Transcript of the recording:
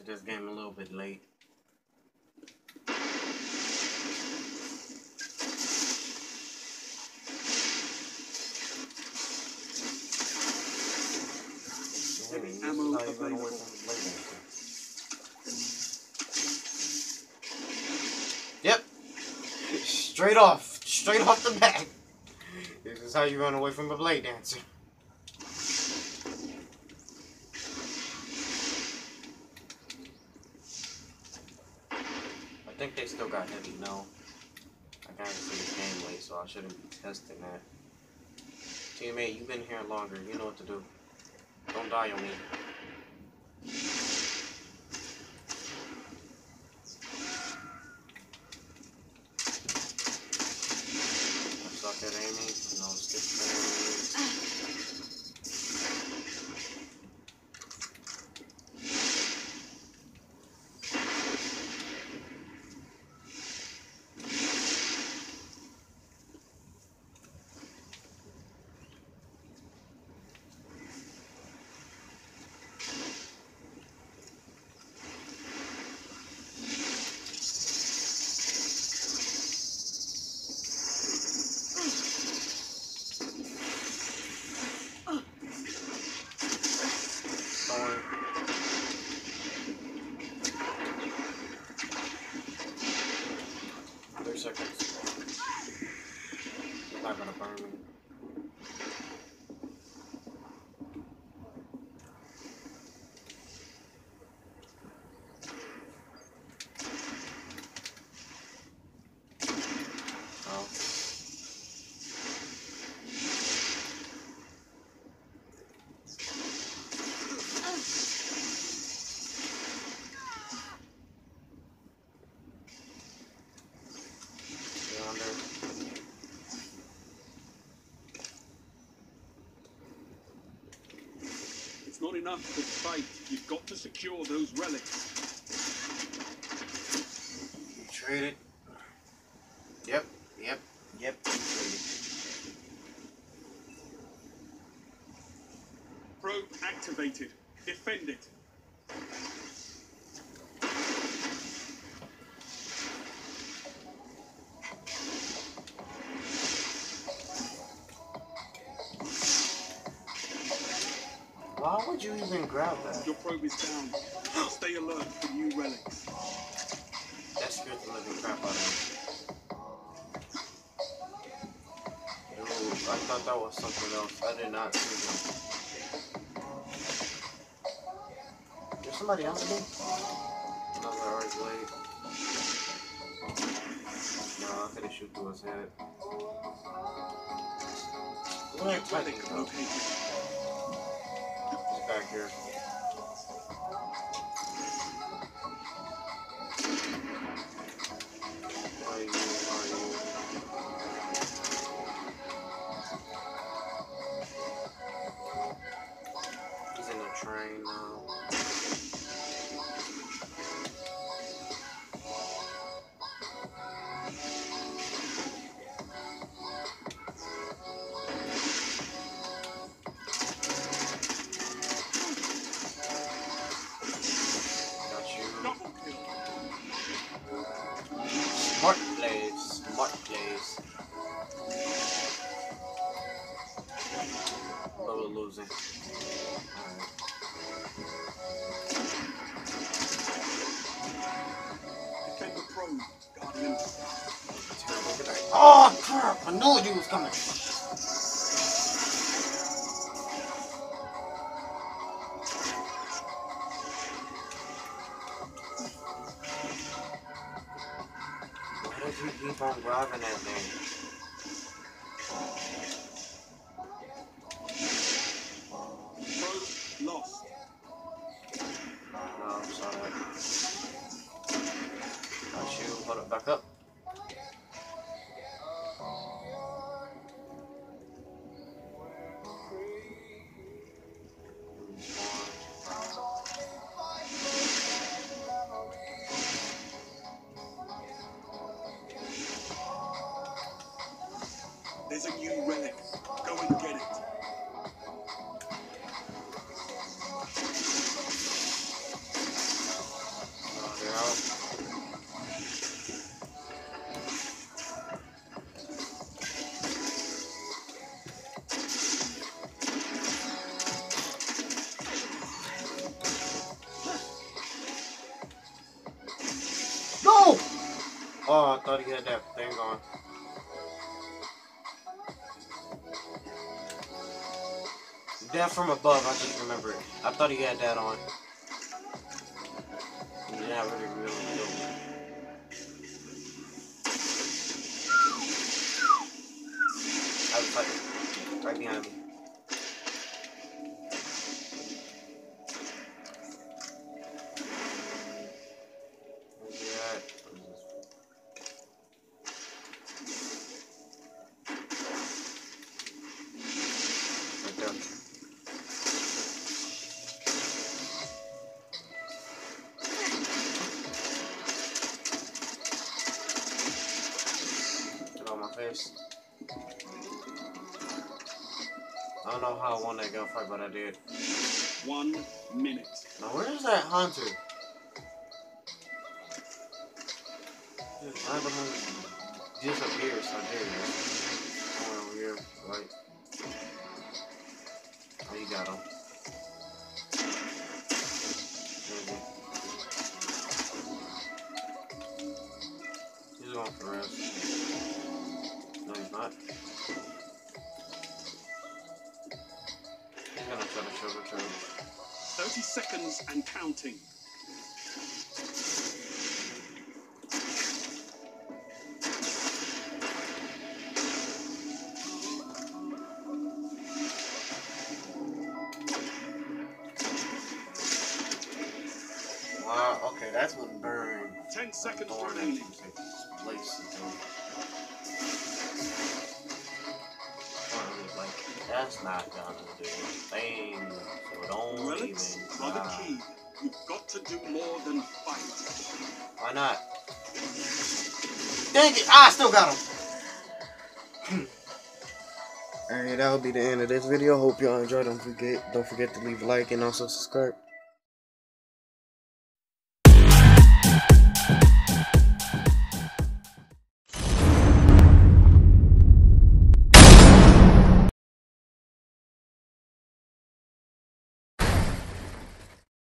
to this game a little bit late. Heavy ammo how you run away available. from Blade Dancer. Yep. Straight off. Straight off the bat. This is how you run away from a Blade Dancer. Think they still got heavy. No. I got into this game late, so I shouldn't be testing that. Teammate, you've been here longer. You know what to do. Don't die on me. I suck at aiming. No, stick to aiming. Thorn. Three seconds. Not gonna burn me. Oh. Yonder. It's not enough to fight. You've got to secure those relics. Trade it. Yep, yep, yep. Trade it. Probe activated. Defend it. Why would you even grab that? Your probe is down. Stay alert for new relics. That scared the living crap out of me. Dude, I thought that was something else. I did not see him. There's somebody under me? Another arc blade. No, I couldn't shoot through his head. Where New Titan relic go? Back here. Night. Oh crap! I knew you was coming. Why keep on grabbing that thing? Oh, I thought he had that thing on. Death from above, I just remembered. I thought he had that on. Yeah, really, really Get on my face. I don't know how I won that gunfight, but I did. One minute. Now, where is that hunter? Just randomly disappears. There is. Somewhere over here, right? Oh, you got him. There he is. He's going for rest. No, he's not. He's gonna try to show 30 seconds and counting. Wow, okay, that's what burn. 10 seconds remaining. actually takes place. That's not gonna do a thing. So don't Relics even are the key. You've got to do more than fight. Why not? Dang it! I still got him. Alright, that'll be the end of this video. Hope y'all enjoyed. Don't forget, don't forget to leave a like and also subscribe.